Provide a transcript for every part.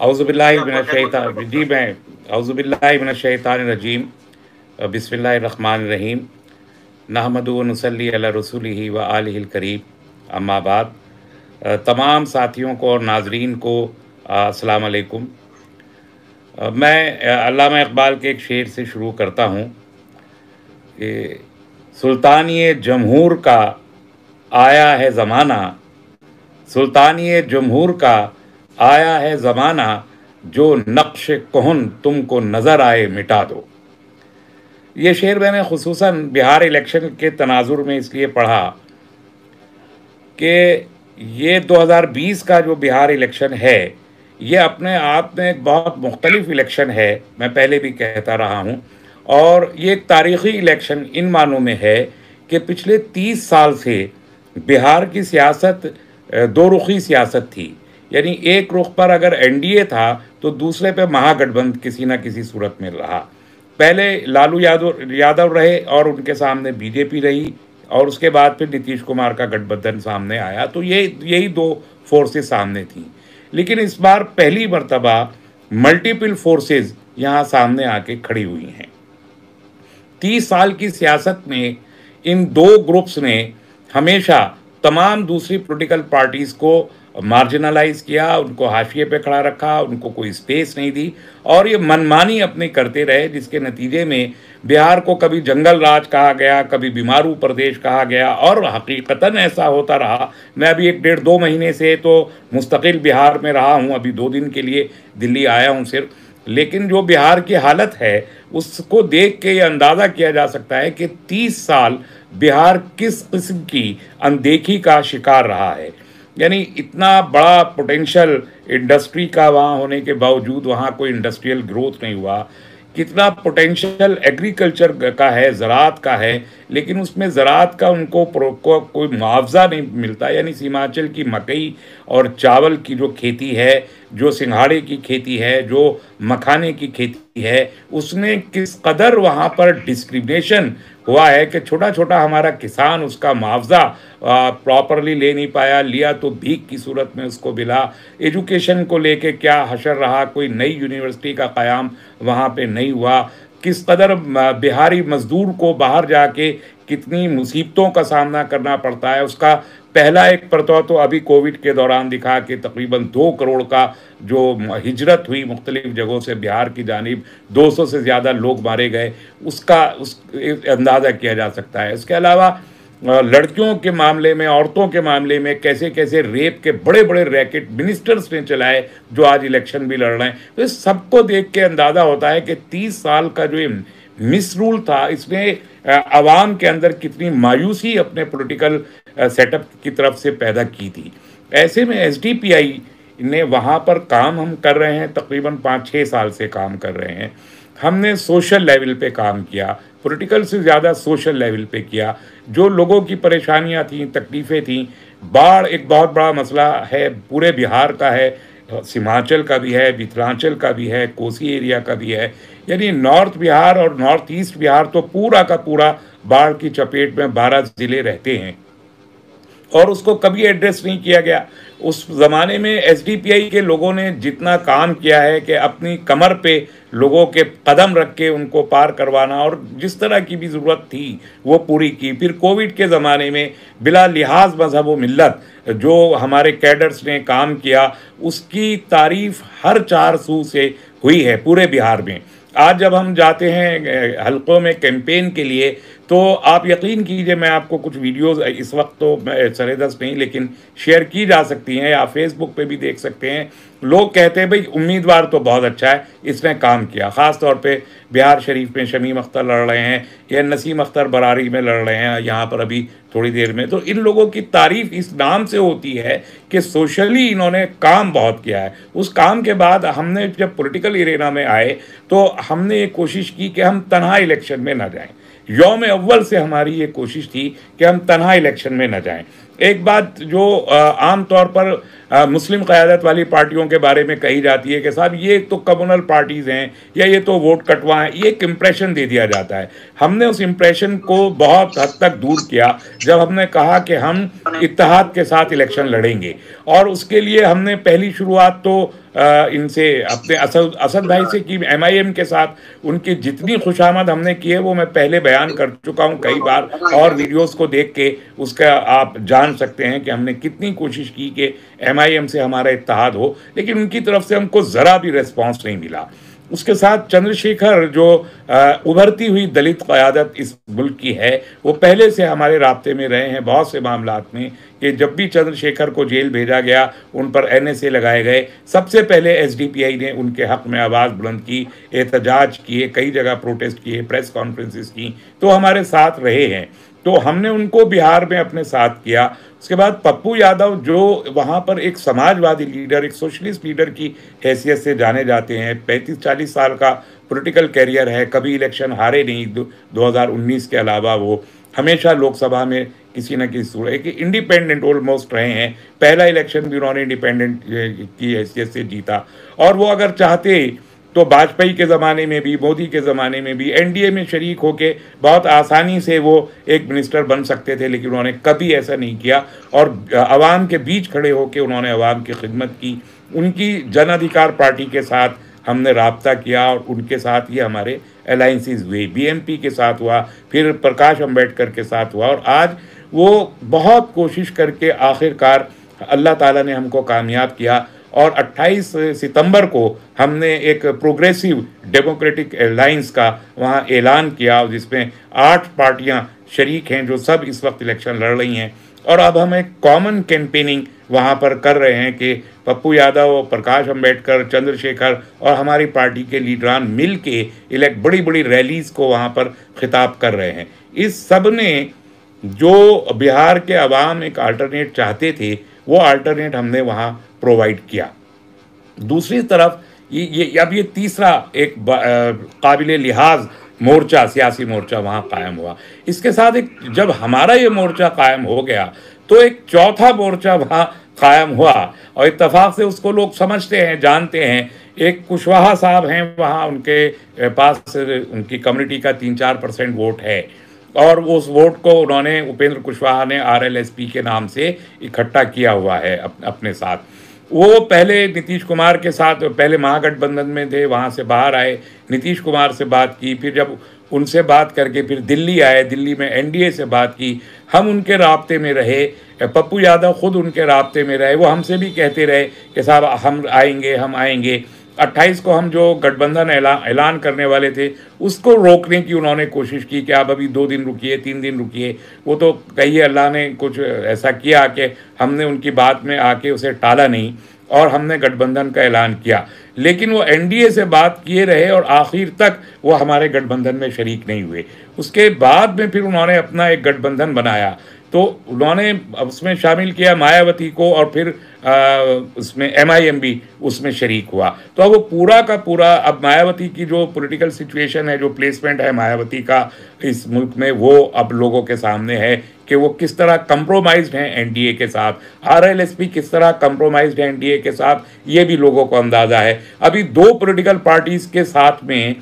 अउज़बिल्लाशैतान जी मैं अउज़बिल्लाशैतानरजीम बिस्मिल्लाहिर्रहमानिर्रहीम नहमदनसली रसूल व आलिल करीब अम्माबाद तमाम साथियों को और नाजरीन को अस्सलाम वालेकुम मैं अल्लामा इकबाल के एक शेर से शुरू करता हूँ कि सुल्तानी जमहूर का आया है ज़माना सुल्तानी जमहूर का आया है ज़माना जो नक्श कहन तुमको नज़र आए मिटा दो। ये शेर मैंने खसूस बिहार इलेक्शन के तनाजुर में इसलिए पढ़ा कि ये 2020 का जो बिहार इलेक्शन है, ये अपने आप में एक बहुत मुख्तलिफ़ इलेक्शन है, मैं पहले भी कहता रहा हूँ। और ये एक तारीख़ी इलेक्शन इन मानों में है कि पिछले तीस साल से बिहार की सियासत दो रुखी सियासत थी। यानी एक रुख पर अगर एनडीए था तो दूसरे पे महागठबंधन किसी न किसी सूरत में रहा। पहले लालू यादव यादव रहे और उनके सामने बीजेपी रही और उसके बाद फिर नीतीश कुमार का गठबंधन सामने आया तो ये, यही दो फोर्सेस सामने थी। लेकिन इस बार पहली मरतबा मल्टीपल फोर्सेस यहाँ सामने आके खड़ी हुई हैं। तीस साल की सियासत में इन दो ग्रुप्स ने हमेशा तमाम दूसरी पॉलिटिकल पार्टीज़ को मार्जिनलाइज किया, उनको हाशिए पे खड़ा रखा, उनको कोई स्पेस नहीं दी। और ये मनमानी अपने करते रहे, जिसके नतीजे में बिहार को कभी जंगल राज कहा गया, कभी बीमारू प्रदेश कहा गया, और हकीकता ऐसा होता रहा। मैं अभी एक डेढ़ दो महीने से तो मुस्तकिल बिहार में रहा हूँ, अभी दो दिन के लिए दिल्ली आया हूँ सिर्फ़। लेकिन जो बिहार की हालत है, उसको देख के ये अंदाज़ा किया जा सकता है कि तीस साल बिहार किस किस्म की अनदेखी का शिकार रहा है। यानी इतना बड़ा पोटेंशियल इंडस्ट्री का वहाँ होने के बावजूद वहाँ कोई इंडस्ट्रियल ग्रोथ नहीं हुआ। कितना पोटेंशियल एग्रीकल्चर का है ज़रात का है लेकिन उसमें ज़रात का उनको को, कोई मुआवजा नहीं मिलता। यानी सीमाचल की मकई और चावल की जो खेती है जो सिंघाड़े की खेती है जो मखाने की खेती है उसने किस कदर वहाँ पर डिस्क्रिमिनेशन हुआ है कि छोटा छोटा हमारा किसान उसका मुआवजा प्रॉपरली ले नहीं पाया, लिया तो भीख की सूरत में उसको मिला। एजुकेशन को लेके क्या हशर रहा? कोई नई यूनिवर्सिटी का क़्याम वहाँ पे नहीं हुआ। किस कदर बिहारी मज़दूर को बाहर जाके कितनी मुसीबतों का सामना करना पड़ता है? उसका पहला एक परतवा तो अभी कोविड के दौरान दिखा कि तकरीबन दो करोड़ का जो हिजरत हुई मुख्तलिफ़ जगहों से, बिहार की जानब 200 से ज़्यादा लोग मारे गए। उसका, उस अंदाज़ा किया जा सकता है। इसके अलावा लड़कियों के मामले में, औरतों के मामले में कैसे कैसे रेप के बड़े बड़े रैकेट मिनिस्टर्स ने चलाए, जो आज इलेक्शन भी लड़ रहे हैं। तो इस सबको देख के अंदाज़ा होता है कि तीस साल का जो मिस रूल था इसने आवाम के अंदर कितनी मायूसी अपने पॉलिटिकल सेटअप की तरफ़ से पैदा की थी। ऐसे में एस ने वहाँ पर काम हम कर रहे हैं, तकरीबन पाँच छः साल से काम कर रहे हैं। हमने सोशल लेवल पे काम किया पॉलिटिकल से ज़्यादा सोशल लेवल पे किया। जो लोगों की परेशानियाँ थीं, तकलीफ़ें थीं, बाढ़ एक बहुत बड़ा मसला है, पूरे बिहार का है। सीमांचल का भी है मिथिलांचल का भी है, कोसी एरिया का भी है। यानी नॉर्थ बिहार और नॉर्थ ईस्ट बिहार तो पूरा का पूरा बाढ़ की चपेट में बारह ज़िले रहते हैं। और उसको कभी एड्रेस नहीं किया गया। उस ज़माने में एसडीपीआई के लोगों ने जितना काम किया है कि अपनी कमर पे लोगों के कदम रख के उनको पार करवाना और जिस तरह की भी ज़रूरत थी, वो पूरी की। फिर कोविड के ज़माने में बिला लिहाज मज़हब व मिलत जो हमारे कैडर्स ने काम किया, उसकी तारीफ़ हर चार सू से हुई है पूरे बिहार में। आज जब हम जाते हैं हलकों में कैंपेन के लिए तो आप यकीन कीजिए, मैं आपको कुछ वीडियोस इस वक्त तो सरेदस नहीं लेकिन शेयर की जा सकती हैं, या फेसबुक पे भी देख सकते हैं। लोग कहते हैं, भाई, उम्मीदवार तो बहुत अच्छा है, इसने काम किया। ख़ास तौर पे बिहार शरीफ में शमीम अख्तर लड़ रहे हैं, या नसीम अख्तर बरारी में लड़ रहे हैं, यहाँ पर अभी थोड़ी देर में। तो इन लोगों की तारीफ़ इस नाम से होती है कि सोशली इन्होंने काम बहुत किया है। उस काम के बाद हमने जब पोलिटिकल इरेना में आए तो हमने ये कोशिश की कि हम तनहा इलेक्शन में ना जाएँ। योम अव्वल से हमारी ये कोशिश थी कि हम तनहा इलेक्शन में न जाएँ। एक बात जो आम तौर पर मुस्लिम क़्यादत वाली पार्टियों के बारे में कही जाती है कि साहब, ये तो कम्युनल पार्टीज़ हैं, या ये तो वोट कटवा हैं ये एक इम्प्रेशन दे दिया जाता है। हमने उस इम्प्रेशन को बहुत हद तक दूर किया जब हमने कहा कि हम इतिहाद के साथ इलेक्शन लड़ेंगे। और उसके लिए हमने पहली शुरुआत तो इनसे अपने असद असद भाई से की एमआईएम के साथ उनकी जितनी खुशामद हमने की है, वो मैं पहले बयान कर चुका हूँ कई बार, और वीडियोस को देख के उसका आप जान सकते हैं कि हमने कितनी कोशिश की कि एमआईएम से हमारा इतिहाद हो, लेकिन उनकी तरफ़ से हमको ज़रा भी रिस्पॉन्स नहीं मिला। उसके साथ चंद्रशेखर, जो उभरती हुई दलित क़्यादत इस मुल्क की है, वो पहले से हमारे रबते में रहे हैं, बहुत से मामला में कि जब भी चंद्रशेखर को जेल भेजा गया, उन पर एनएसए लगाए गए। सबसे पहले एसडीपीआई ने उनके हक में आवाज़ बुलंद की, एहतजाज किए, कई जगह प्रोटेस्ट किए, प्रेस कॉन्फ्रेंसिस की। तो हमारे साथ रहे हैं। तो हमने उनको बिहार में अपने साथ किया। उसके बाद पप्पू यादव, जो वहाँ पर एक समाजवादी लीडर, एक सोशलिस्ट लीडर की हैसियत से जाने जाते हैं, पैंतीस चालीस साल का पॉलिटिकल कैरियर है, कभी इलेक्शन हारे नहीं दो हज़ार उन्नीस के अलावा वो। हमेशा लोकसभा में किसी ना किसी सूरत एक इंडिपेंडेंट ऑलमोस्ट रहे हैं। पहला इलेक्शन भी उन्होंने इंडिपेंडेंट की हैसियत से जीता। और वो अगर चाहते तो वाजपेयी के ज़माने में भी, मोदी के ज़माने में भी, एनडीए में शरीक होके बहुत आसानी से वो एक मिनिस्टर बन सकते थे, लेकिन उन्होंने कभी ऐसा नहीं किया। और आवाम के बीच खड़े होकर उन्होंने आवाम की खिदमत की। उनकी जन अधिकार पार्टी के साथ हमने रबता किया और उनके साथ ही हमारे अलाइंसिस हुए। बीएमपी के साथ हुआ, फिर प्रकाश अंबेडकर के साथ हुआ। और आज वो बहुत कोशिश करके आखिरकार अल्लाह ताला ने हमको कामयाब किया और 28 सितंबर को हमने एक प्रोग्रेसिव डेमोक्रेटिक अलायंस का वहाँ ऐलान किया, जिसमें आठ पार्टियाँ शरीक हैं जो सब इस वक्त इलेक्शन लड़ रही हैं। और अब हम एक कॉमन कैंपेनिंग वहाँ पर कर रहे हैं कि पप्पू यादव, प्रकाश अंबेडकर, चंद्रशेखर और हमारी पार्टी के लीडरान मिल के इलेक्ट बड़ी बड़ी रैलीज़ को वहाँ पर खिताब कर रहे हैं। इस सबने जो बिहार के अवाम एक अल्टरनेट चाहते थे, वो अल्टरनेट हमने वहाँ प्रोवाइड किया। दूसरी तरफ़, ये ये अब ये तीसरा एक काबिल लिहाज मोर्चा, सियासी मोर्चा वहाँ कायम हुआ। इसके साथ एक, जब हमारा ये मोर्चा कायम हो गया तो एक चौथा मोर्चा वहाँ कायम हुआ और इतफाक़ से उसको लोग समझते हैं, जानते हैं। एक कुशवाहा साहब हैं वहाँ, उनके पास उनकी कम्युनिटी का तीन चार परसेंट वोट है। और उस वोट को उन्होंने उपेंद्र कुशवाहा ने आरएलएसपी के नाम से इकट्ठा किया हुआ है अप, अपने साथ। वो पहले नीतीश कुमार के साथ पहले महागठबंधन में थे वहाँ से बाहर आए नीतीश कुमार से बात की फिर जब उनसे बात करके फिर दिल्ली आए दिल्ली में एनडीए से बात की हम उनके रबते में रहे पप्पू यादव खुद उनके रबते में रहे वो हमसे भी कहते रहे कि साहब हम आएँगे हम आएँगे। 28 को हम जो गठबंधन ऐलान ऐलान करने वाले थे, उसको रोकने की उन्होंने कोशिश की कि आप अभी दो दिन रुकिए, तीन दिन रुकिए। वो तो कहिए अल्लाह ने कुछ ऐसा किया कि हमने उनकी बात में आके उसे टाला नहीं और हमने गठबंधन का ऐलान किया। लेकिन वो एनडीए से बात किए रहे और आखिर तक वो हमारे गठबंधन में शरीक नहीं हुए। उसके बाद में फिर उन्होंने अपना एक गठबंधन बनाया। तो उन्होंने उसमें शामिल किया मायावती को और फिर उसमें एमआईएम भी उसमें शरीक हुआ। तो अब वो पूरा का पूरा, अब मायावती की जो पॉलिटिकल सिचुएशन है, जो प्लेसमेंट है मायावती का इस मुल्क में, वो अब लोगों के सामने है कि वो किस तरह कंप्रोमाइज्ड हैं एनडीए के साथ। आरएलएसपी किस तरह कंप्रोमाइज्ड है एनडीए के साथ, ये भी लोगों को अंदाज़ा है। अभी दो पॉलिटिकल पार्टीज़ के साथ में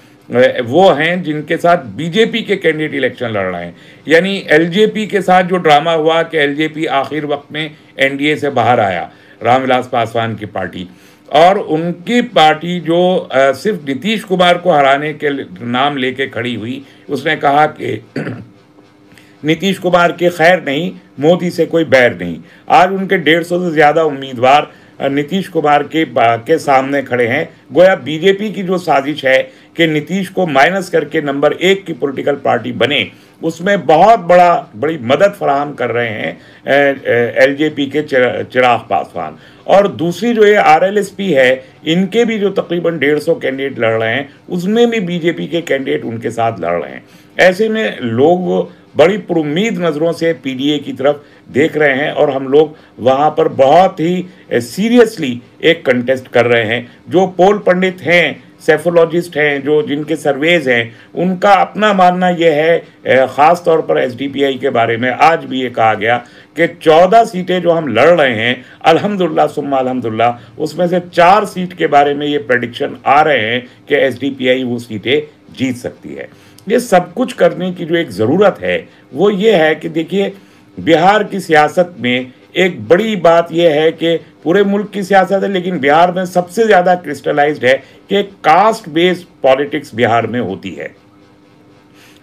वो हैं जिनके साथ बीजेपी के कैंडिडेट इलेक्शन लड़ रहे हैं। यानी एलजेपी के साथ जो ड्रामा हुआ कि एलजेपी आखिर वक्त में एनडीए से बाहर आया। रामविलास पासवान की पार्टी। और उनकी पार्टी जो सिर्फ़ नीतीश कुमार को हराने के नाम लेके खड़ी हुई, उसने कहा कि नीतीश कुमार के खैर नहीं, मोदी से कोई बैर नहीं। आज उनके डेढ़ सौ से ज़्यादा उम्मीदवार नीतीश कुमार के के सामने खड़े हैं। गोया बीजेपी की जो साजिश है कि नीतीश को माइनस करके नंबर एक की पॉलिटिकल पार्टी बने उसमें बहुत बड़ा, बड़ी मदद फराहम कर रहे हैं एल जे पी के चिराग पासवान। और दूसरी जो ये आर एल एस पी है, इनके भी जो तकरीबन डेढ़ सौ कैंडिडेट लड़ रहे हैं, उसमें भी बीजेपी के कैंडिडेट उनके साथ लड़ रहे हैं। ऐसे में लोग बड़ी पुरुद नज़रों से पीडीए की तरफ़ देख रहे हैं और हम लोग वहाँ पर बहुत ही सीरियसली एक कंटेस्ट कर रहे हैं। जो पोल पंडित हैं सेफोलॉजिस्ट हैं, जो जिनके सर्वेज हैं, उनका अपना मानना यह है ख़ास तौर पर एसडीपीआई के बारे में आज भी ये कहा गया कि चौदह सीटें जो हम लड़ रहे हैं, अल्हम्दुलिल्लाह, सुम्मा अल्हम्दुलिल्लाह, उसमें से चार सीट के बारे में ये प्रडिक्शन आ रहे हैं कि एसडीपीआई वो सीटें जीत सकती है। ये सब कुछ करने की जो एक ज़रूरत है, वो ये है कि देखिए, बिहार की सियासत में एक बड़ी बात यह है कि पूरे मुल्क की सियासत है, लेकिन बिहार में सबसे ज़्यादा क्रिस्टलाइज्ड है कि कास्ट बेस्ड पॉलिटिक्स बिहार में होती है।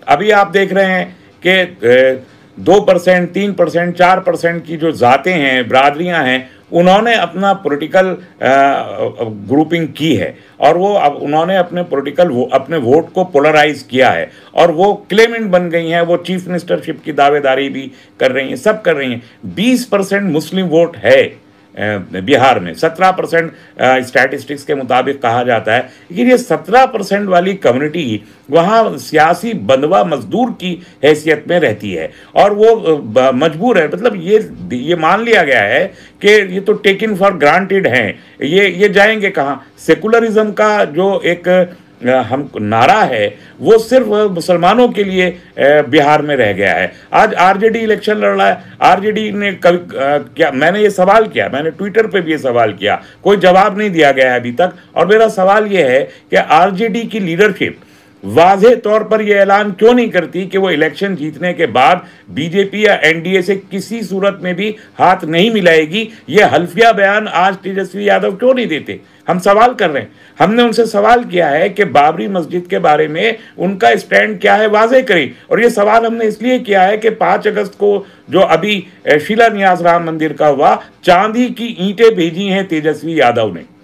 अभी आप देख रहे हैं कि दो परसेंट, तीन परसेंट, चार परसेंट की जो जाते हैं, बरादरियाँ हैं उन्होंने अपना पॉलिटिकल ग्रुपिंग की है और वो अब उन्होंने अपने पॉलिटिकल वो अपने वोट को पोलराइज किया है और वो क्लेमेंट बन गई हैं, वो चीफ मिनिस्टरशिप की दावेदारी भी कर रही हैं, सब कर रही हैं। बीस परसेंट मुस्लिम वोट है। बिहार में। सत्रह परसेंट स्टैटिस्टिक्स के मुताबिक कहा जाता है। लेकिन ये सत्रह परसेंट वाली कम्युनिटी वहाँ सियासी बंदवा मजदूर की हैसियत में रहती है। और वो मजबूर है। मतलब ये ये मान लिया गया है कि ये तो टेकिन फॉर ग्रांटेड हैं। ये ये जाएँगे कहाँ? सेकुलरिज्म का जो एक हम नारा है, वो सिर्फ़ मुसलमानों के लिए बिहार में रह गया है। आज आरजेडी इलेक्शन लड़ रहा है। आरजेडी ने कभी क्या, मैंने ये सवाल किया, मैंने ट्विटर पे भी ये सवाल किया। कोई जवाब नहीं दिया गया है अभी तक। और मेरा सवाल ये है कि आरजेडी की लीडरशिप वाज तौर पर यह ऐलान क्यों नहीं करती कि वो इलेक्शन जीतने के बाद बीजेपी या एनडीए से किसी सूरत में भी हाथ नहीं मिलाएगी? ये हल्फिया बयान आज तेजस्वी यादव क्यों नहीं देते? हम सवाल कर रहे हैं। हमने उनसे सवाल किया है कि बाबरी मस्जिद के बारे में उनका स्टैंड क्या है वाजे करें। और ये सवाल हमने इसलिए किया है कि पाँच अगस्त को जो अभी शिलान्यास राम मंदिर का हुआ, चांदी की ईंटें भेजी हैं तेजस्वी यादव ने।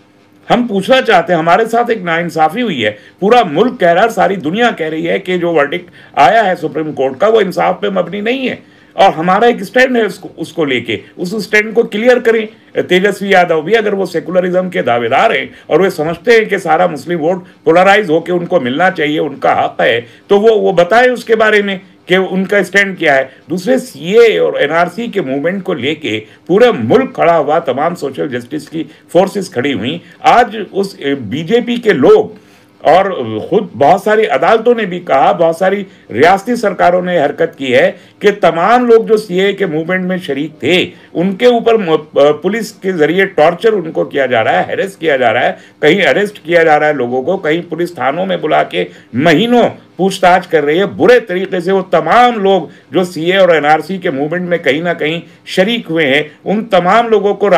हम पूछना चाहते हैं, हमारे साथ एक नाइंसाफी हुई है। पूरा मुल्क कह रहा है, सारी दुनिया कह रही है कि जो वर्डिक्ट आया है सुप्रीम कोर्ट का, वो इंसाफ पे मबनी नहीं है। और हमारा एक स्टैंड है उसको उसको लेके। उस स्टैंड को क्लियर करें। तेजस्वी यादव भी अगर वो सेकुलरिज्म के दावेदार हैं और वे समझते हैं कि सारा मुस्लिम वोट पोलराइज होकर उनको मिलना चाहिए, उनका हक है तो वो वो बताएँ उसके बारे में। कि उनका स्टैंड क्या है। दूसरे सीए और एनआरसी के मूवमेंट को लेके पूरे मुल्क खड़ा हुआ, तमाम सोशल जस्टिस की फोर्सेस खड़ी हुई। आज उस बीजेपी के लोग और खुद बहुत सारी अदालतों ने भी कहा, बहुत सारी रियासती सरकारों ने हरकत की है कि तमाम लोग जो सीए के मूवमेंट में शरीक थे, उनके ऊपर पुलिस के ज़रिए टॉर्चर उनको किया जा रहा है हेरेस्ट किया जा रहा है, कहीं अरेस्ट किया जा रहा है लोगों को, कहीं पुलिस थानों में बुला के महीनों पूछताछ कर रही है। बुरे तरीके से वो तमाम लोग जो सीए और एनआरसी के मूवमेंट में कहीं ना कहीं शरीक हुए हैं, उन तमाम लोगों को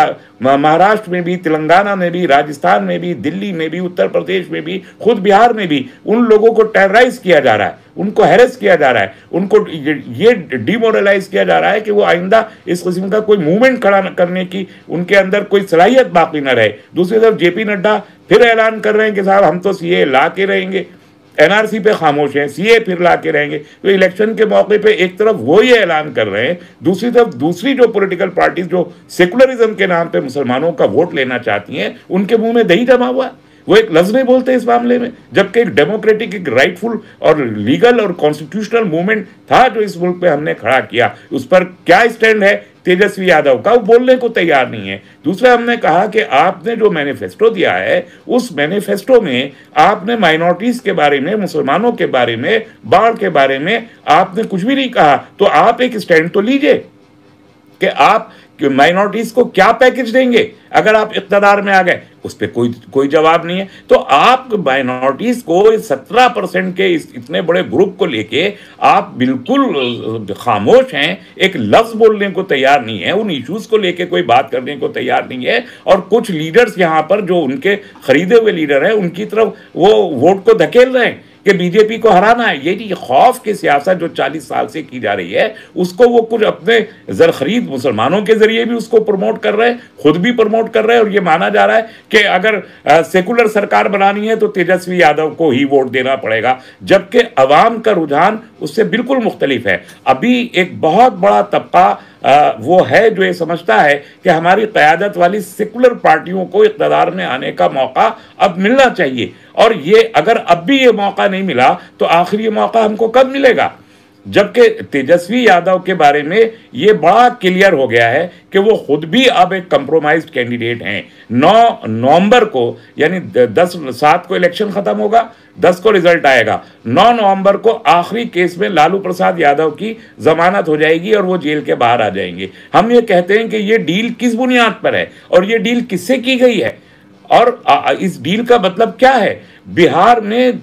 महाराष्ट्र में भी, तेलंगाना में भी, राजस्थान में भी, दिल्ली में भी, उत्तर प्रदेश में भी, खुद बिहार में भी उन लोगों को टेरराइज किया जा रहा है, उनको हैरेस किया जा रहा है, उनको ये डिमोरलाइज किया जा रहा है कि वो आइंदा इस किस्म का कोई मूवमेंट खड़ा करने की, उनके अंदर कोई सलाहियत बाकी न रहे। दूसरी तरफ़ जेपी नड्डा फिर ऐलान कर रहे हैं कि साहब हम तो सीए ला के रहेंगे। एनआरसी पे खामोश हैं, सीए फिर ला के रहेंगे। तो इलेक्शन के मौके पे एक तरफ़ वो ये ऐलान कर रहे हैं, दूसरी तरफ़ दूसरी जो पॉलिटिकल पार्टीज़, जो सेकुलरिज्म के नाम पे मुसलमानों का वोट लेना चाहती हैं, उनके मुँह में दही जमा हुआ। वो एक लफ्ज नहीं बोलते इस मामले में, जबकि एक डेमोक्रेटिक, एक राइटफुल और लीगल और कॉन्स्टिट्यूशनल मूवमेंट था जो इस मुल्क पे हमने खड़ा किया। उस पर क्या स्टैंड है? तेजस्वी यादव का, वो बोलने को तैयार नहीं है। दूसरा, हमने कहा कि आपने जो मैनिफेस्टो दिया है, उस मैनिफेस्टो में आपने माइनॉरिटीज के बारे में, मुसलमानों के बारे में, बाढ़ के बारे में आपने कुछ भी नहीं कहा तो आप एक स्टैंड तो लीजिए। कि आप माइनॉरिटीज को क्या पैकेज देंगे? अगर आप इकतदार में आ गए, उस पर कोई कोई जवाब नहीं है। तो आप माइनॉरिटीज को सत्रह परसेंट के इस, इतने बड़े ग्रुप को लेके आप बिल्कुल, खामोश हैं, एक लफ्ज बोलने को तैयार नहीं है, उन इश्यूज़ को लेके कोई बात करने को तैयार नहीं है, और कुछ लीडर्स यहाँ पर जो उनके खरीदे हुए लीडर हैं, उनकी तरफ़ वो वोट को धकेल रहे हैं। कि बीजेपी को हराना है। ये खौफ की सियासत जो 40 साल से की जा रही है, उसको वो कुछ अपने जर खरीद मुसलमानों के ज़रिए भी उसको प्रमोट कर रहे हैं, खुद भी प्रमोट कर रहे हैं, और ये माना जा रहा है कि अगर सेकुलर सरकार बनानी है तो तेजस्वी यादव को ही वोट देना पड़ेगा, जबकि अवाम का रुझान उससे बिल्कुल मुख्तलिफ़ है। अभी एक बहुत बड़ा तबका वो है जो ये समझता है कि हमारी क़्यादत वाली सेकुलर पार्टियों को इकतदार में आने का मौका अब मिलना चाहिए। और ये, अगर अब भी ये मौका नहीं मिला तो आखिर ये मौका हमको कब मिलेगा? जबकि तेजस्वी यादव के बारे में ये बड़ा क्लियर हो गया है कि वो खुद भी अब एक कंप्रोमाइज कैंडिडेट हैं। नौ नवंबर को, यानी दस, सात को इलेक्शन खत्म होगा, दस को रिज़ल्ट आएगा। नौ नवंबर को आखिरी केस में लालू प्रसाद यादव की जमानत हो जाएगी और वो जेल के बाहर आ जाएँगे। हम ये कहते हैं कि ये डील किस बुनियाद पर है और ये डील किससे की गई है? और इस डील का मतलब क्या है? बिहार में,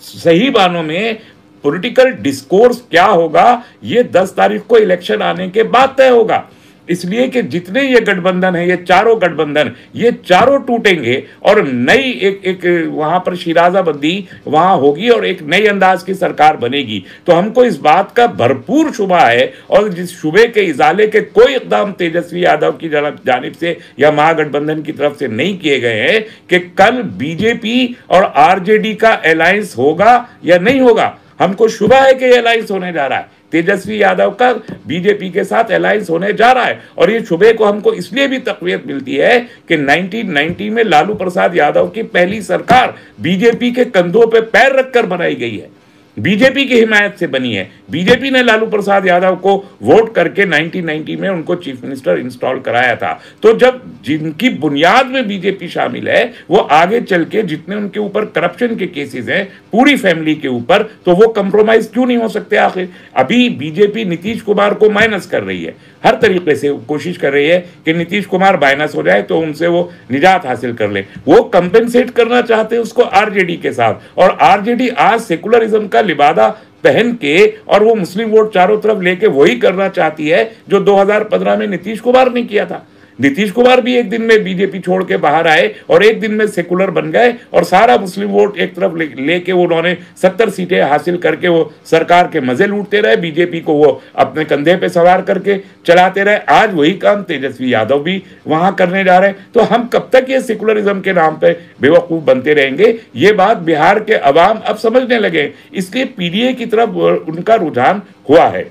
सही मानों में पॉलिटिकल डिस्कोर्स क्या होगा? ये दस तारीख को इलेक्शन आने के बाद तय होगा। इसलिए कि जितने ये गठबंधन है, ये चारों गठबंधन, ये चारों टूटेंगे और नई एक एक, वहाँ पर शिराजाबंदी वहाँ होगी और एक नई अंदाज की सरकार बनेगी। तो हमको इस बात का भरपूर शुभा है और जिस शुबे के इजाले के कोई इकदाम तेजस्वी यादव की जानब से या महागठबंधन की तरफ़ से नहीं किए गए हैं कि कल बीजेपी और आरजेडी का अलायंस होगा या नहीं होगा। हमको शुभ है कि अलायंस होने जा रहा है। तेजस्वी यादव का बीजेपी के साथ अलायंस होने जा रहा है और ये शुभे को हमको इसलिए भी तकवीत मिलती है कि 1990 में लालू प्रसाद यादव की पहली सरकार बीजेपी के कंधों पर पैर रखकर बनाई गई है। बीजेपी की हिमायत से बनी है। बीजेपी ने लालू प्रसाद यादव को वोट करके 1990 में उनको चीफ मिनिस्टर इंस्टॉल कराया था। तो जब जिनकी बुनियाद में बीजेपी शामिल है, वो आगे चल के जितने उनके ऊपर करप्शन के केसेस हैं, पूरी फैमिली के ऊपर तो वो कंप्रोमाइज क्यों नहीं हो सकते आखिर? अभी बीजेपी नीतीश कुमार को माइनस कर रही है। हर तरीके से कोशिश कर रही है कि नीतीश कुमार माइनस हो जाए तो उनसे वो निजात हासिल कर ले। वो कंपेंसेट करना चाहते हैं उसको आरजेडी के साथ। और आरजेडी आज सेकुलरिज्म का लिबादा पहन के और वो मुस्लिम वोट चारों तरफ़ लेके वही करना चाहती है, जो 2015 में नीतीश कुमार ने किया था। नीतीश कुमार भी एक दिन में बीजेपी छोड़ के बाहर आए और एक दिन में सेकुलर बन गए और सारा मुस्लिम वोट एक तरफ़ लेके वो उन्होंने सत्तर सीटें हासिल करके वो सरकार के मज़े लूटते रहे, बीजेपी को वो अपने कंधे पे सवार करके चलाते रहे। आज वही काम तेजस्वी यादव भी वहाँ करने जा रहे हैं। तो हम कब तक ये सेकुलरिज्म के नाम पर बेवकूफ़ बनते रहेंगे? ये बात बिहार के अवाम अब समझने लगे। इसलिए पीडीए की तरफ़ उनका रुझान हुआ है।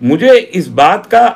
मुझे इस बात का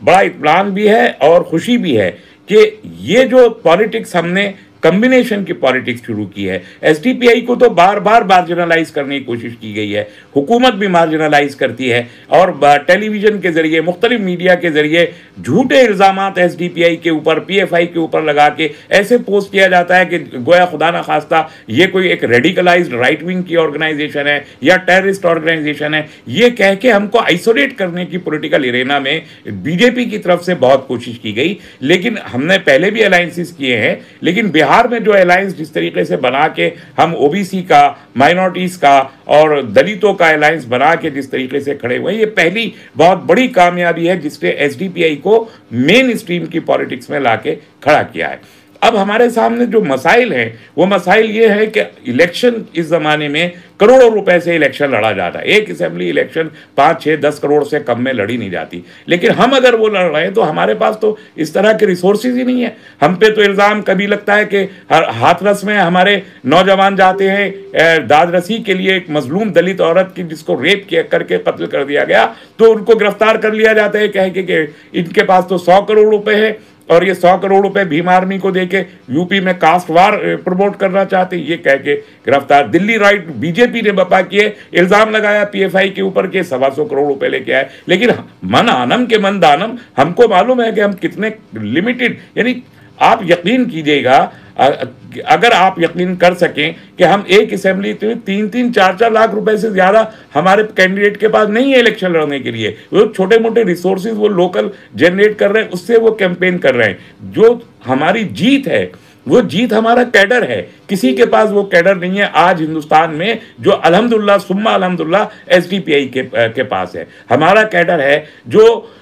बड़ा इतमान भी है और खुशी भी है कि ये जो पॉलिटिक्स हमने कम्बिनेशन की पॉलिटिक्स शुरू की है। एसडीपीआई को तो बार बार मार्जिनलाइज करने की कोशिश की गई है। हुकूमत भी मार्जिनलाइज करती है और टेलीविज़न के ज़रिए, मुख्तलिफ़ मीडिया के ज़रिए झूठे इल्ज़ाम एस के ऊपर पी एफ़ आई के ऊपर लगा के ऐसे पोस्ट किया जाता है कि गोया खुदा ना खास्ता ये कोई एक रेडिकलाइज राइट विंग की ऑर्गेनाइजेशन है या टेररिस्ट ऑर्गेनाइजेशन है, ये कह के हमको आइसोलेट करने की पोलिटिकल इरेना में बीजेपी की तरफ़ से बहुत कोशिश की गई। लेकिन हमने पहले भी अलायंसिस किए हैं, लेकिन बिहार बिहार में जो अलायंस जिस तरीके से बना के हम ओबीसी का माइनॉरिटीज का और दलितों का अलायंस बना के जिस तरीके से खड़े हुए ये पहली बहुत बड़ी कामयाबी है जिसने एसडीपीआई को मेन स्ट्रीम की पॉलिटिक्स में ला खड़ा किया है। अब हमारे सामने जो मसाइल हैं, वो मसाइल ये है कि इलेक्शन इस ज़माने में करोड़ों रुपए से इलेक्शन लड़ा जाता है। एक असेंबली इलेक्शन पाँच छः दस करोड़ से कम में लड़ी नहीं जाती। लेकिन हम अगर वो लड़ रहे हैं तो हमारे पास तो इस तरह के रिसोर्सेज ही नहीं है। हम पे तो इल्ज़ाम, कभी लगता है कि हर हाथरस में हमारे नौजवान जाते हैं दादरसी के लिए एक मजलूम दलित औरत की जिसको रेप किया, करके कत्ल कर दिया गया तो उनको गिरफ़्तार कर लिया जाता है। कह के इनके पास तो सौ करोड़ रुपए है और ये सौ करोड़ रुपए भीम आर्मी को देके यूपी में कास्ट वार प्रमोट करना चाहते, ये कह के गिरफ़्तार। दिल्ली राइट, बीजेपी ने बपा किए, इल्ज़ाम लगाया पीएफआई के ऊपर के सवा सौ करोड़ रुपए लेके आए। लेकिन मन आनम के मन दानम, हमको मालूम है कि हम कितने लिमिटेड यानी आप यकीन कीजिएगा अगर आप यकीन कर सकें कि हम एक असेंबली तो तीन तीन, चार चार लाख रुपए से ज़्यादा हमारे कैंडिडेट के पास नहीं है इलेक्शन लड़ने के लिए। वो छोटे मोटे रिसोर्सेज वो लोकल जनरेट कर रहे हैं, उससे वो कैंपेन कर रहे हैं। जो हमारी जीत है, वो जीत हमारा कैडर है। किसी के पास वो कैडर नहीं है आज हिंदुस्तान में जो अलहमदुल्ला सुम्मा अलहमदुल्ला एस के, के पास है। हमारा कैडर है जो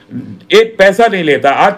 एक पैसा नहीं लेता आज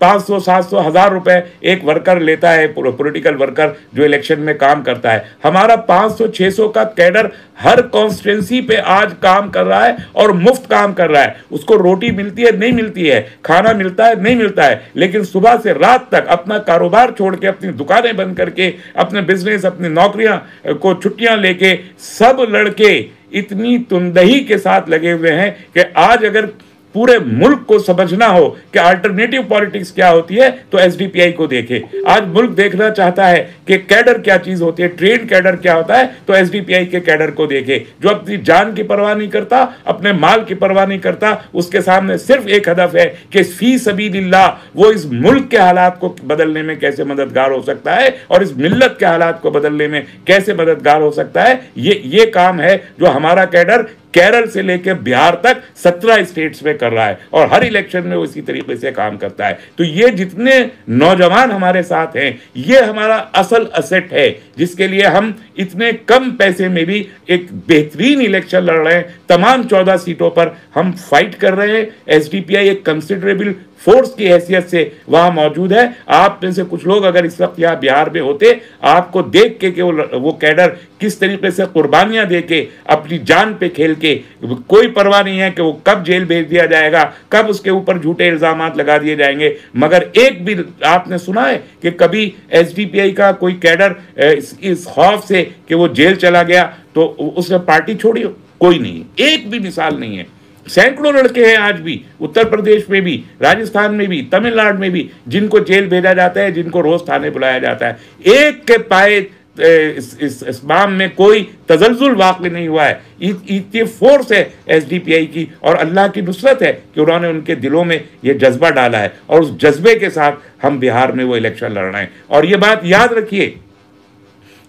पाँच सौ सात सौ हज़ार रुपए एक वर्कर लेता है पॉलिटिकल वर्कर जो इलेक्शन में काम करता है। हमारा पाँच सौ छः सौ का कैडर हर कॉन्स्टिट्यूंसी पे आज काम कर रहा है और मुफ़्त काम कर रहा है। उसको रोटी मिलती है नहीं मिलती है खाना मिलता है नहीं मिलता है लेकिन सुबह से रात तक अपना कारोबार छोड़ के अपनी दुकानें बंद करके अपने बिज़नेस अपनी नौकरियाँ को छुट्टियाँ लेके सब लड़के इतनी तुंदही के साथ लगे हुए हैं कि आज अगर पूरे मुल्क को समझना हो कि अल्टरनेटिव पॉलिटिक्स क्या होती है तो एसडीपीआई को देखे। आज मुल्क देखना चाहता है कि कैडर क्या चीज़ होती है, ट्रेन कैडर क्या होता है तो एसडीपीआई के कैडर को देखे। जो अपनी जान की परवाह नहीं करता, अपने माल की परवाह नहीं करता, उसके सामने सिर्फ़ एक हदफ है कि फ़ी सभी वो इस मुल्क के हालात को बदलने में कैसे मददगार हो सकता है और इस मिल्लत के हालात को बदलने में कैसे मददगार हो सकता है, ये ये काम है जो हमारा कैडर केरल से लेकर बिहार तक सत्रह स्टेट्स में कर रहा है और हर इलेक्शन में वो इसी तरीके से काम करता है। तो ये जितने नौजवान हमारे साथ हैं, ये हमारा असल असेट है, जिसके लिए हम इतने कम पैसे में भी एक बेहतरीन इलेक्शन लड़ रहे हैं। तमाम चौदह सीटों पर हम फाइट कर रहे हैं। एस एक कंसिडरेबल फोर्स की हैसियत से वहाँ मौजूद है। आप में से कुछ लोग अगर इस वक्त यहाँ बिहार में होते आपको देख के कि वो वो कैडर किस तरीके से कुर्बानियाँ दे के अपनी जान पे खेल के कोई परवाह नहीं है कि वो कब जेल भेज दिया जाएगा कब उसके ऊपर झूठे इल्ज़ाम लगा दिए जाएँगे। मगर एक भी आपने सुना है कि कभी एसडीपीआई का कोई कैडर इस, इस खौफ से कि वो जेल चला गया तो उसने पार्टी छोड़ी? कोई नहीं। एक भी मिसाल नहीं है। सैकड़ों लड़के हैं आज भी उत्तर प्रदेश में भी राजस्थान में भी तमिलनाडु में भी जिनको जेल भेजा जाता है जिनको रोज थाने बुलाया जाता है। एक के पाए इस, इस, माम में कोई तजलजुल वाक़ नहीं हुआ है। ये फोर्स है एस डी पी आई की और अल्लाह की नुसरत है कि उन्होंने उनके दिलों में ये जज्बा डाला है और उस जज्बे के साथ हम बिहार में वो इलेक्शन लड़ रहे हैं। और ये बात याद रखिए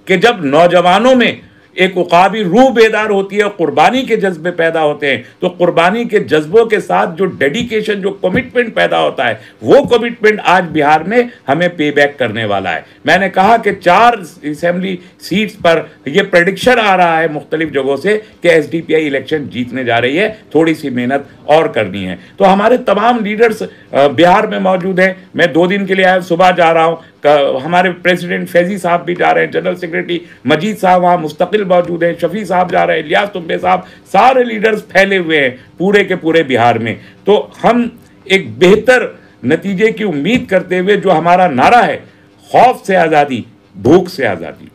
कि जब नौजवानों में एक उकाबी रूह बेदार होती है, कुर्बानी के जज्बे पैदा होते हैं। तो कुर्बानी के जज्बों के साथ जो डेडिकेशन जो कमिटमेंट पैदा होता है, वो कमिटमेंट आज बिहार में हमें पे बैक करने वाला है। मैंने कहा कि चार असेंबली सीट्स पर यह प्रडिक्शन आ रहा है मुख्तलिफ़ जगहों से कि एसडीपीआई इलेक्शन जीतने जा रही है। थोड़ी सी मेहनत और करनी है। तो हमारे तमाम लीडर्स बिहार में मौजूद हैं। मैं दो दिन के लिए आया, सुबह जा रहा हूँ। हमारे प्रेसिडेंट फैजी साहब भी जा रहे हैं, जनरल सेक्रेटरी मजीद साहब वहाँ मुस्तकिल मौजूद हैं, शफी साहब जा रहे हैं लियास तुम्बे साहब, सारे लीडर्स फैले हुए हैं पूरे के पूरे बिहार में। तो हम एक बेहतर नतीजे की उम्मीद करते हुए जो हमारा नारा है, खौफ से आज़ादी, भूख से आज़ादी।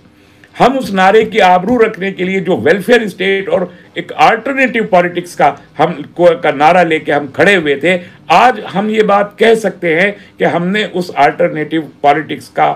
हम उस नारे की आबरू रखने के लिए जो वेलफेयर स्टेट और एक अल्टरनेटिव पॉलिटिक्स का हम को का नारा लेके हम खड़े हुए थे, आज हम ये बात कह सकते हैं कि हमने उस अल्टरनेटिव पॉलिटिक्स का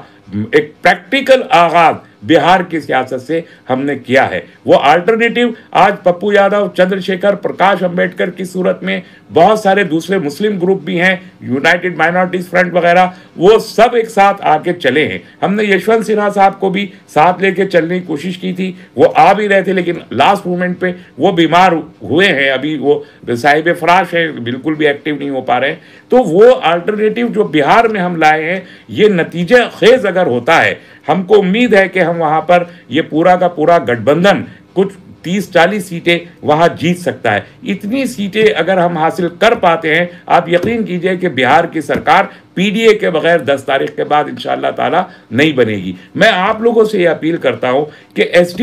एक प्रैक्टिकल आगाज़ बिहार की सियासत से हमने किया है। वो अल्टरनेटिव आज पप्पू यादव, चंद्रशेखर प्रकाश अंबेडकर की सूरत में बहुत सारे दूसरे मुस्लिम ग्रुप भी हैं यूनाइटेड माइनॉरिटीज फ्रंट वगैरह, वो सब एक साथ आके चले हैं। हमने यशवंत सिन्हा साहब को भी साथ लेके चलने की कोशिश की थी। वो आ भी रहे थे, लेकिन लास्ट मोमेंट पे वो बीमार हुए हैं। अभी वो साहिब फराश है, बिल्कुल भी एक्टिव नहीं हो पा रहे तो वो अल्टरनेटिव जो बिहार में हम लाए हैं, ये नतीजे खेज अगर होता है हमको उम्मीद है कि हम वहाँ पर ये पूरा का पूरा गठबंधन, कुछ तीस चालीस सीटें वहाँ जीत सकता है। इतनी सीटें अगर हम हासिल कर पाते हैं, आप यकीन कीजिए कि बिहार की सरकार पीडीए के बगैर दस तारीख के बाद इन ताला नहीं बनेगी। मैं आप लोगों से ये अपील करता हूँ कि एस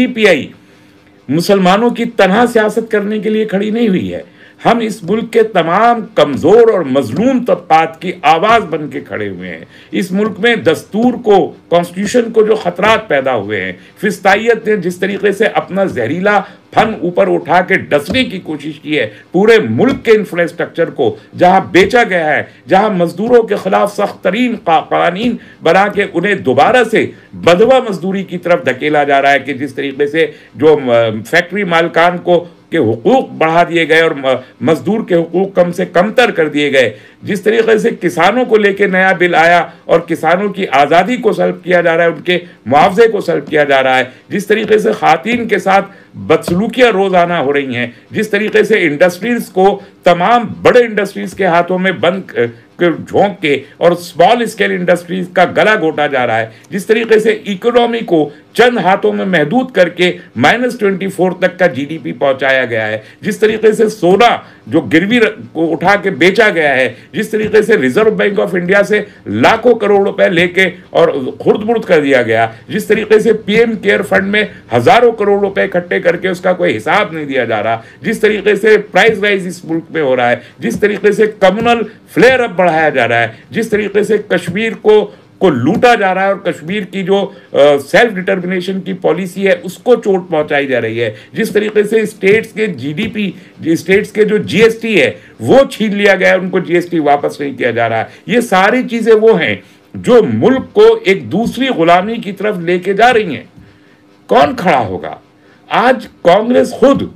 मुसलमानों की तनहा सियासत करने के लिए खड़ी नहीं हुई है। हम इस मुल्क के तमाम कमज़ोर और मजलूम तबकात की आवाज़ बन के खड़े हुए हैं। इस मुल्क में दस्तूर को कॉन्स्टिट्यूशन को जो ख़तरात पैदा हुए हैं फिस्ताइत ने जिस तरीके से अपना जहरीला फन ऊपर उठा के डसने की कोशिश की है, पूरे मुल्क के इंफ्रास्ट्रक्चर को, जहाँ बेचा गया है, जहाँ मजदूरों के खिलाफ सख्त तरीन कानून बना के उन्हें दोबारा से बदवा मजदूरी की तरफ़ धकेला जा रहा है कि जिस तरीके से जो फैक्ट्री मालकान को के हकूक़ बढ़ा दिए गए और मजदूर के हकूक़ कम से कमतर कर दिए गए। जिस तरीके से किसानों को लेके नया बिल आया और किसानों की आज़ादी को सल्ब किया जा रहा है, उनके मुआवजे को सल्ब किया जा रहा है, जिस तरीके से खातन के साथ बदसलूकियाँ रोज़ाना हो रही हैं, जिस तरीके से इंडस्ट्रीज़ को तमाम बड़े इंडस्ट्रीज़ के हाथों में बंद झोंक के और स्मॉल स्केल इंडस्ट्रीज़ का गला घोटा जा रहा है, जिस तरीके से इकोनॉमी को चंद हाथों में महदूद करके माइनस ट्वेंटी फोर तक का जीडीपी पहुँचाया गया है। जिस तरीके से सोना जो गिरवी को उठा के बेचा गया है, जिस तरीके से रिज़र्व बैंक ऑफ़ इंडिया से लाखों करोड़ रुपए लेके और खुर्द बुर्द कर दिया गया, जिस तरीके से पीएम केयर फंड में हज़ारों करोड़ रुपए इकट्ठे करके उसका कोई हिसाब नहीं दिया जा रहा, जिस तरीके से प्राइस राइज इस मुल्क में हो रहा है, जिस तरीके से कम्युनल फ्लेयर अप बढ़ाया जा रहा है, जिस तरीके से कश्मीर को को लूटा जा रहा है और कश्मीर की जो सेल्फ डिटर्मिनेशन की पॉलिसी है, उसको चोट पहुंचाई जा रही है। जिस तरीके से स्टेट्स के जीडीपी स्टेट्स के जो जीएसटी है, वो छीन लिया गया है, उनको जीएसटी वापस नहीं किया जा रहा है। ये सारी चीज़ें वो हैं जो मुल्क को एक दूसरी गुलामी की तरफ़ लेके जा रही हैं। कौन खड़ा होगा? आज कांग्रेस खुद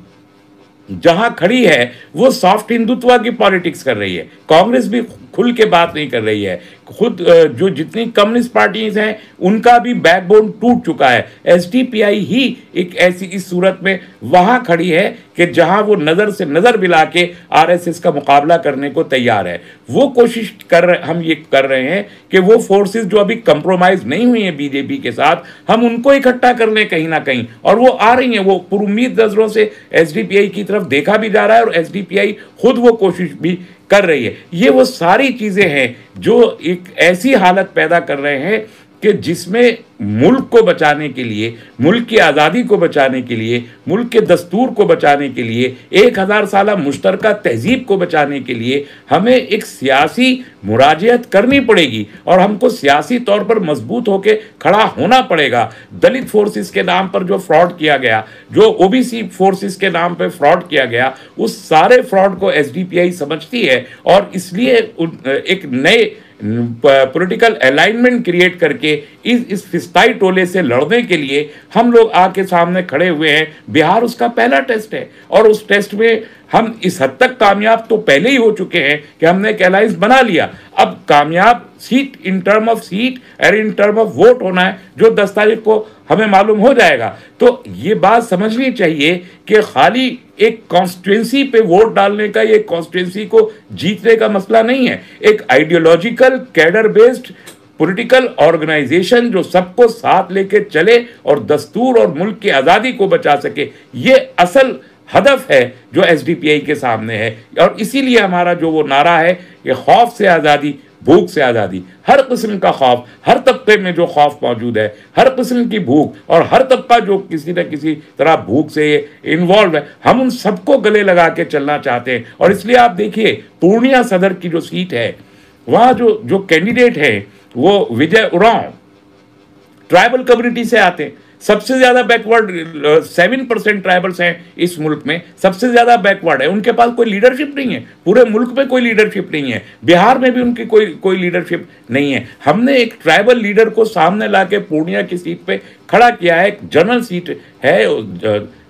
जहाँ खड़ी है, वो सॉफ्ट हिंदुत्व की पॉलिटिक्स कर रही है। कांग्रेस भी खुल के बात नहीं कर रही है। खुद जो जितनी कम्युनिस्ट पार्टीज़ हैं, उनका भी बैकबोन टूट चुका है। एसडीपीआई ही एक ऐसी इस सूरत में वहाँ खड़ी है कि जहाँ वो नज़र से नज़र मिला के आरएसएस का मुकाबला करने को तैयार है। वो कोशिश कर हम ये कर रहे हैं कि वो फोर्सेस जो अभी कंप्रोमाइज नहीं हुई हैं बीजेपी के साथ, हम उनको इकट्ठा कर लें कहीं ना कहीं। और वो आ रही हैं, वो पुरुद नज़रों से एसडीपीआई की तरफ़ देखा भी जा रहा है और एसडीपीआई खुद वो कोशिश भी कर रही है। ये वो सारी चीज़ें हैं जो एक ऐसी हालत पैदा कर रहे हैं कि जिसमें मुल्क को बचाने के लिए, मुल्क की आज़ादी को बचाने के लिए, मुल्क के दस्तूर को बचाने के लिए, एक हज़ार साल मुश्तर तहजीब को बचाने के लिए हमें एक सियासी मुराजियत करनी पड़ेगी और हमको सियासी तौर पर मज़बूत होकर खड़ा होना पड़ेगा। दलित फोर्सेस के नाम पर जो फ्रॉड किया गया, जो ओबीसी फोर्सेस के नाम पर फ्रॉड किया गया, उस सारे फ्रॉड को एसडीपीआई समझती है और इसलिए एक नए पॉलिटिकल अलाइनमेंट क्रिएट करके इस इस फिस्ताई टोले से लड़ने के लिए हम लोग आके सामने खड़े हुए हैं। बिहार उसका पहला टेस्ट है। और उस टेस्ट में हम इस हद तक कामयाब तो पहले ही हो चुके हैं कि हमने एक अलायंस बना लिया। अब कामयाब seat in term of seat और इन टर्म ऑफ़ वोट होना है, जो दस तारीख को हमें मालूम हो जाएगा। तो ये बात समझनी चाहिए कि खाली एक कॉन्स्टिट्युएंसी पे वोट डालने का ये कॉन्स्टिट्युएंसी को जीतने का मसला नहीं है। एक ideological cadre based political organisation जो सबको साथ लेके चले और दस्तूर और मुल्क की आज़ादी को बचा सके, ये असल हदफ है, जो एसडीपीआई के सामने है। और इसीलिए हमारा जो वो नारा है कि खौफ से आज़ादी, भूख से आज़ादी। हर किस्म का खौफ, हर तबके में जो खौफ मौजूद है, हर किस्म की भूख, और हर तबका जो किसी न किसी तरह भूख से इन्वॉल्व है, हम उन सबको गले लगा के चलना चाहते हैं। और इसलिए आप देखिए, पूर्णिया सदर की जो सीट है, वहाँ जो जो कैंडिडेट है, वो विजय उराव ट्राइबल कम्युनिटी से आते हैं। सबसे ज़्यादा बैकवर्ड सेवन परसेंट ट्राइबल्स हैं इस मुल्क में। सबसे ज़्यादा बैकवर्ड है। उनके पास कोई लीडरशिप नहीं है। पूरे मुल्क में कोई लीडरशिप नहीं है। बिहार में भी उनकी कोई कोई लीडरशिप नहीं है। हमने एक ट्राइबल लीडर को सामने ला के पूर्णिया की सीट पे खड़ा किया है। एक जनरल सीट है।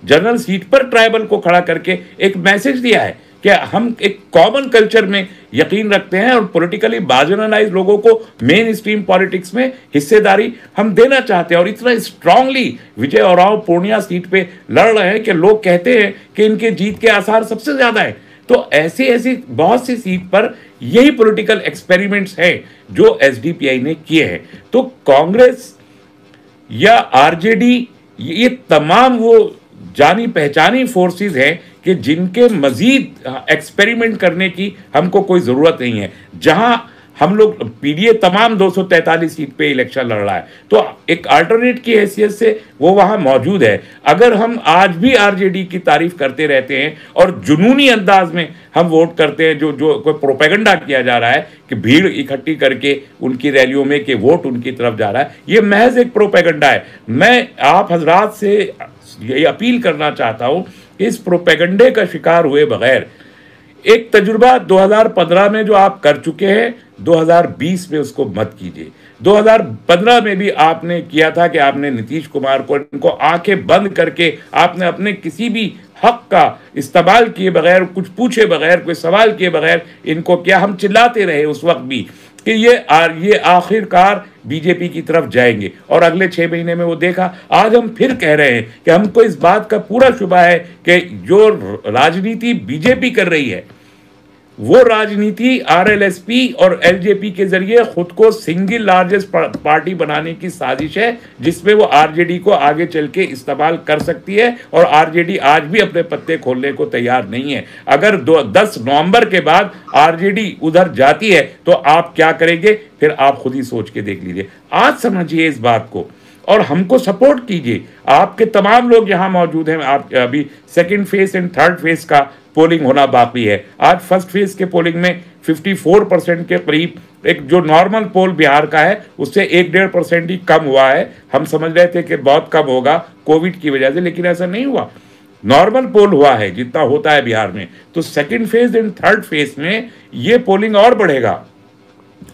जनरल सीट पर ट्राइबल को खड़ा करके एक मैसेज दिया है। कि हम एक कॉमन कल्चर में यकीन रखते हैं और पॉलिटिकली बार्जिनलाइज लोगों को मेन स्ट्रीम पॉलिटिक्स में हिस्सेदारी हम देना चाहते हैं? और इतना स्ट्रांगली विजय और पूर्णिया सीट पे लड़ रहे हैं कि लोग कहते हैं कि इनके जीत के आसार सबसे ज़्यादा है। तो ऐसी ऐसी बहुत सी सीट पर यही पॉलिटिकल एक्सपेरिमेंट्स हैं जो एसडीपीआई ने किए हैं। तो कांग्रेस या आरजेडी, ये तमाम वो जानी पहचानी फोर्सेस हैं कि जिनके मजीद एक्सपेरिमेंट करने की हमको कोई ज़रूरत नहीं है। जहाँ हम लोग, पीडीए तमाम 243 सीट पे इलेक्शन लड़ रहा है तो एक अल्टरनेट की हैसियत से वो वहाँ मौजूद है। अगर हम आज भी आरजेडी की तारीफ़ करते रहते हैं और जुनूनी अंदाज में हम वोट करते हैं, जो जो कोई प्रोपेगंडा किया जा रहा है कि भीड़ इकट्ठी करके उनकी रैलियों में कि वोट उनकी तरफ़ जा रहा है, ये महज एक प्रोपेगंडा है। मैं आप हजरात से ये अपील करना चाहता हूँ इस प्रोपेगंडे का शिकार हुए बगैर, एक तजुर्बा 2015 में जो आप कर चुके हैं 2020 में उसको मत कीजिए। 2015 में भी आपने किया था कि आपने नीतीश कुमार को, इनको आँखें बंद करके आपने अपने किसी भी हक का इस्तेमाल किए बगैर, कुछ पूछे बगैर, कोई सवाल किए बगैर, इनको क्या हम चिल्लाते रहे उस वक्त भी? कि ये आ, ये आखिरकार बीजेपी की तरफ़ जाएँगे। और अगले छः महीने में वो देखा आज हम फिर कह रहे हैं कि हमको इस बात का पूरा शुबा है कि जो राजनीति बीजेपी कर रही है वो राजनीति आरएलएसपी और एलजेपी के ज़रिए खुद को सिंगल लार्जेस्ट पार्टी बनाने की साजिश है, जिसमें वो आरजेडी को आगे चल के इस्तेमाल कर सकती है और आरजेडी आज भी अपने पत्ते खोलने को तैयार नहीं है। अगर दो दस नवंबर के बाद आरजेडी उधर जाती है तो आप क्या करेंगे? फिर आप खुद ही सोच के देख लीजिए। आज समझिए इस बात को। और हमको सपोर्ट कीजिए। आपके तमाम लोग यहाँ मौजूद हैं। आप अभी second phase and third phase का पोलिंग होना बाकी है। आज फ़र्स्ट फ़ेज़ के पोलिंग में 54 परसेंट के करीब एक जो नॉर्मल पोल बिहार का है, उससे एक डेढ़ परसेंट ही कम हुआ है। हम समझ रहे थे कि बहुत कम होगा कोविड की वजह से, लेकिन ऐसा नहीं हुआ। नॉर्मल पोल हुआ है, जितना होता है बिहार में। तो second phase and third phase में ये पोलिंग और बढ़ेगा।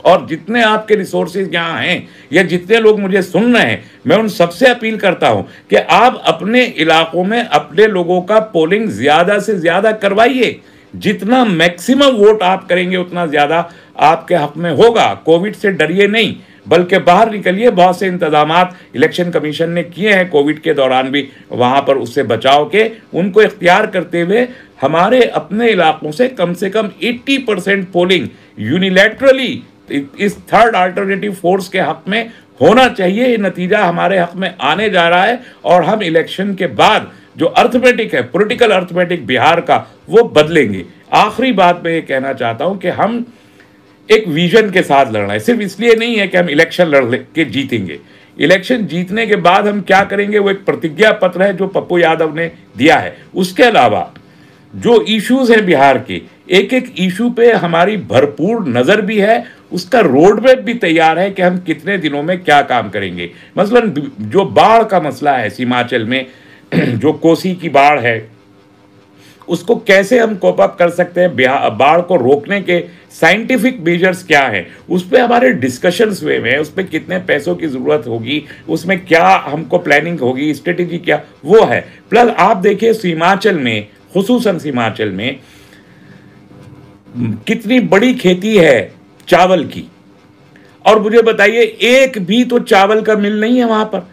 और जितने आपके रिसोर्सेज यहाँ हैं, या जितने लोग मुझे सुन रहे हैं, मैं उन सबसे अपील करता हूँ कि आप अपने इलाकों में अपने लोगों का पोलिंग ज़्यादा से ज़्यादा करवाइए। जितना मैक्सिमम वोट आप करेंगे, उतना ज़्यादा आपके हक में होगा। कोविड से डरिए नहीं, बल्कि बाहर निकलिए। बहुत से इंतज़ाम इलेक्शन कमीशन ने किए हैं कोविड के दौरान भी। वहाँ पर उससे बचाव के, उनको इख्तियार करते हुए हमारे अपने इलाकों से कम से कम 80 परसेंट पोलिंग यूनिलेटरली इस थर्ड अल्टरनेटिव फोर्स के हक में होना चाहिए। ये नतीजा हमारे हक में आने जा रहा है और हम इलेक्शन के बाद जो अर्थमेटिक है पॉलिटिकल अर्थमेटिक बिहार का, वो बदलेंगे। आखिरी बात मैं ये कहना चाहता हूँ कि हम एक विजन के साथ लड़ना है। सिर्फ़ इसलिए नहीं है कि हम इलेक्शन लड़ के जीतेंगे। इलेक्शन जीतने के बाद हम क्या करेंगे? वो एक प्रतिज्ञा पत्र है जो पप्पू यादव ने दिया है। उसके अलावा जो इश्यूज़ हैं बिहार के एक एक इशू पे हमारी भरपूर नज़र भी है उसका रोड मैप भी तैयार है कि हम कितने दिनों में क्या काम करेंगे। मसलन जो बाढ़ का मसला है हिमाचल में, जो कोसी की बाढ़ है, उसको कैसे हम कोप अप कर सकते हैं? बाढ़ को रोकने के साइंटिफिक मेजर्स क्या हैं? उस पर हमारे डिस्कशंस हुए हैं, उस पर कितने पैसों की ज़रूरत होगी, उसमें क्या हमको प्लानिंग होगी स्ट्रेटेजी क्या, वो है। प्लस आप देखिए सीमाचल में खसूस सीमाचल में, कितनी बड़ी खेती है चावल की। और मुझे बताइए, एक भी तो चावल का मिल नहीं है वहाँ पर।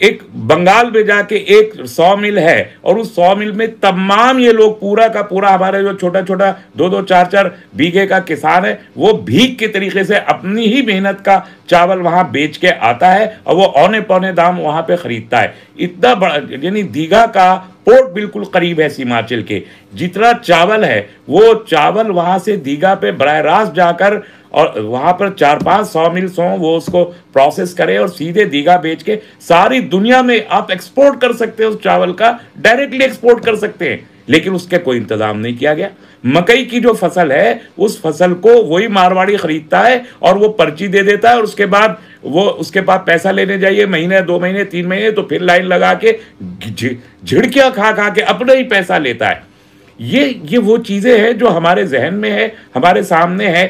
एक बंगाल में जाके एक सौ मिल है, और उस सौ मिल में तमाम ये लोग, पूरा का पूरा हमारे जो छोटा छोटा दो दो चार चार बीघे का किसान है, वो भीख के तरीके से अपनी ही मेहनत का चावल वहाँ बेच के आता है, और वो औने पौने दाम वहाँ पे खरीदता है। इतना बड़ा, यानी दीघा का पोर्ट बिल्कुल करीब है सीमाचल के। जितना चावल है, वो चावल वहाँ से दीघा पे बरह रास्त जाकर और वहाँ पर चार पाँच सौ मिल सौ वो उसको प्रोसेस करे और सीधे दीघा बेच के सारी दुनिया में आप एक्सपोर्ट कर सकते हैं उस चावल का डायरेक्टली एक्सपोर्ट कर सकते हैं। लेकिन उसके कोई इंतज़ाम नहीं किया गया। मकई की जो फ़सल है, उस फ़सल को वही मारवाड़ी खरीदता है और वो पर्ची दे देता है और उसके बाद वो, उसके पास पैसा लेने जाइए, महीने, दो महीने, तीन महीने तो फिर लाइन लगा के झिड़कियाँ खा खा के अपना ही पैसा लेता है। ये ये वो चीज़ें हैं जो हमारे जहन में है, हमारे सामने है।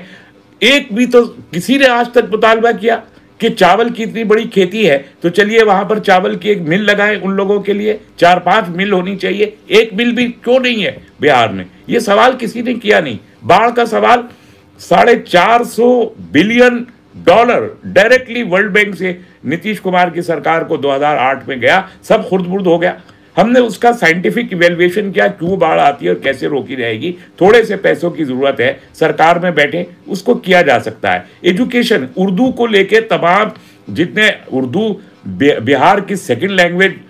एक भी तो किसी ने आज तक मुतालबा किया। कि चावल की इतनी बड़ी खेती है तो चलिए वहाँ पर चावल की एक मिल लगाएँ उन लोगों के लिए। चार पाँच मिल होनी चाहिए, एक मिल भी क्यों नहीं है बिहार में? ये सवाल किसी ने किया नहीं। बाढ़ का सवाल, साढ़े चार सौ billion dollar directly world bank से नीतीश कुमार की सरकार को 2008 में गया, सब खुर्द हो गया। हमने उसका साइंटिफिक इवेल्युएशन किया, क्यों बाढ़ आती है और कैसे रोकी जाएगी थोड़े से पैसों की ज़रूरत है, सरकार में बैठे, उसको किया जा सकता है। एजुकेशन उर्दू को लेके तमाम जितने उर्दू बिहार की सेकंड लैंग्वेज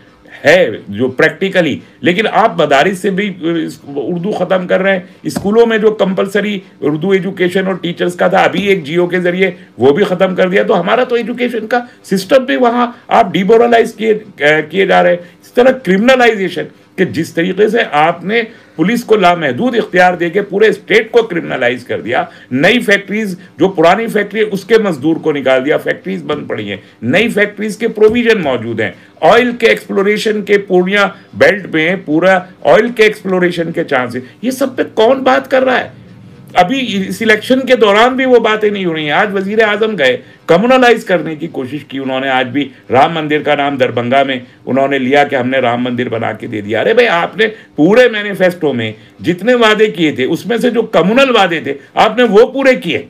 है जो प्रैक्टिकली लेकिन आप मदारिस से भी उर्दू ख़त्म कर रहे हैं। स्कूलों में जो कंपलसरी उर्दू एजुकेशन और टीचर्स का था, अभी एक जियो के ज़रिए वो भी ख़त्म कर दिया। तो हमारा तो एजुकेशन का सिस्टम भी वहाँ आप डिमोरलाइज किए किए जा रहे हैं। तरह क्रिमिनलाइजेशन कि जिस तरीके से आपने पुलिस को लामहदूद इख्तियार दे के पूरे स्टेट को क्रिमिनलाइज कर दिया, नई फैक्ट्रीज जो पुरानी फैक्ट्री है, उसके मजदूर को निकाल दिया फैक्ट्रीज बंद पड़ी हैं। नई फैक्ट्रीज के प्रोविज़न मौजूद हैं। ऑयल के एक्सप्लोरेशन के पूर्णिया बेल्ट में पूरा ऑयल के एक्सप्लोरेशन के चांसेस ये सब पे कौन बात कर रहा है? अभी इस इलेक्शन के दौरान भी वो बातें नहीं हो रही हैं। आज वज़ीर आज़म गए कम्युनलाइज करने की कोशिश की उन्होंने। आज भी राम मंदिर का नाम दरभंगा में उन्होंने लिया कि हमने राम मंदिर बना के दे दिया। अरे भाई, आपने पूरे मैनिफेस्टो में जितने वादे किए थे, उसमें से जो कम्युनल वादे थे, आपने वो पूरे किए।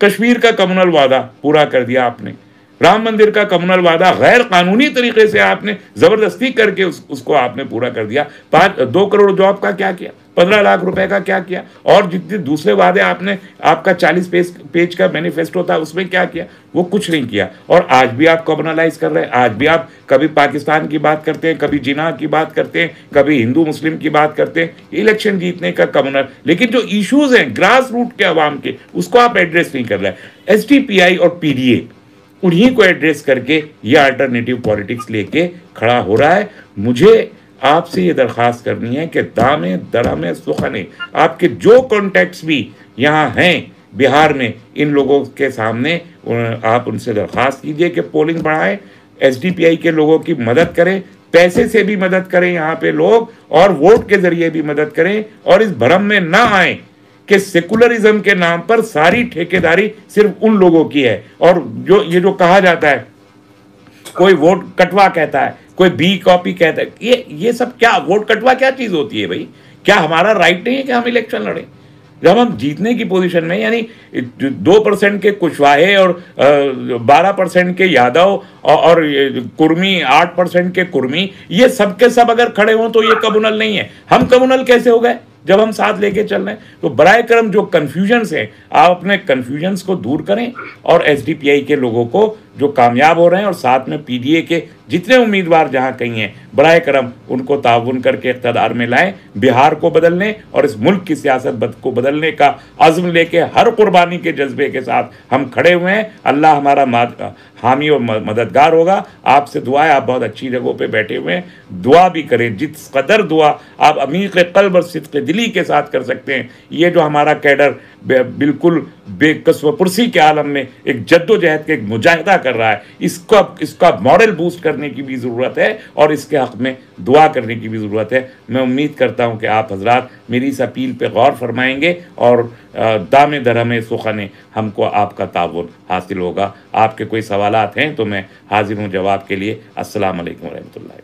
कश्मीर का कम्युनल वादा पूरा कर दिया आपने। राम मंदिर का कम्युनल वादा गैर कानूनी तरीके से आपने ज़बरदस्ती करके उस, उसको आपने पूरा कर दिया। पाँच दो करोड़ जॉब का क्या किया? पंद्रह लाख रुपए का क्या किया? और जितने दूसरे वादे आपने आपका चालीस पेज पेज का मैनिफेस्टो था उसमें क्या किया? वो कुछ नहीं किया। और आज भी आप कम्युनलाइज कर रहे हैं। आज भी आप कभी पाकिस्तान की बात करते हैं कभी जिना की बात करते हैं कभी हिंदू मुस्लिम की बात करते हैं। इलेक्शन जीतने का कम्युनल लेकिन जो इश्यूज़ हैं ग्रास रूट के अवाम के उसको आप एड्रेस नहीं कर रहे एस और पीडीए उन्हीं को एड्रेस करके ये अल्टरनेटिव पॉलिटिक्स लेके खड़ा हो रहा है। मुझे आपसे ये दरख्वास्त करनी है कि दामे, दरामे, सुखने, आपके जो कॉन्टैक्ट्स भी यहाँ हैं बिहार में, इन लोगों के सामने आप उनसे दरख्वास्त कीजिए कि पोलिंग बढ़ाएँ एसडीपीआई के लोगों की मदद करें, पैसे से भी मदद करें यहाँ पे लोग, और वोट के ज़रिए भी मदद करें, और इस भ्रम में ना आए कि सेकुलरिज्म के नाम पर सारी ठेकेदारी सिर्फ़ उन लोगों की है। और जो, ये जो कहा जाता है, कोई वोट कटवा कहता है, कोई बी कॉपी कहता है, ये ये सब क्या, वोट कटवा क्या चीज़ होती है भाई? क्या हमारा राइट नहीं है कि हम इलेक्शन लड़ें? जब हम जीतने की पोजीशन में, यानी दो परसेंट के कुशवाहे और बारह परसेंट के यादव और कुर्मी, आठ परसेंट के कुर्मी, ये सब के सब अगर खड़े हों तो ये कम्युनल नहीं है। हम कम्युनल कैसे हो गए? जब हम साथ लेके चल रहे हैं तो बरए क्रम जो कन्फ्यूजन्स हैं, आप अपने कन्फ्यूजन्स को दूर करें और एसडीपीआई के लोगों को जो कामयाब हो रहे हैं और साथ में पीडीए के जितने उम्मीदवार जहाँ कहीं हैं बर करम उनको ताउन करके इकतदार में लाएँ, बिहार को बदलने और इस मुल्क की सियासत को बदलने का अज़म लेके हर कुर्बानी के जज्बे के साथ हम खड़े हुए हैं। अल्लाह हमारा हामी और मददगार होगा। आपसे दुआ है आप बहुत अच्छी जगहों पे बैठे हुए हैं। दुआ भी करें, जिस कदर दुआ आप अमीर कल्ब और सिद्क दिली के साथ कर सकते हैं। ये जो हमारा कैडर बिल्कुल बेकसवपुरसी के आलम में एक जद्दोजहद के एक मुजाहिदा कर रहा है। इसका इसका मॉडल बूस्ट करने की भी ज़रूरत है और इसके हक़ में दुआ करने की भी ज़रूरत है। मैं उम्मीद करता हूँ कि आप हजरात मेरी इस अपील पर गौर फरमाएँगे और दाम दरम सुखन हमको आपका ताउन हासिल होगा। आपके कोई सवाल हैं तो मैं हाजिर हूँ जवाब के लिए। असल वरहमल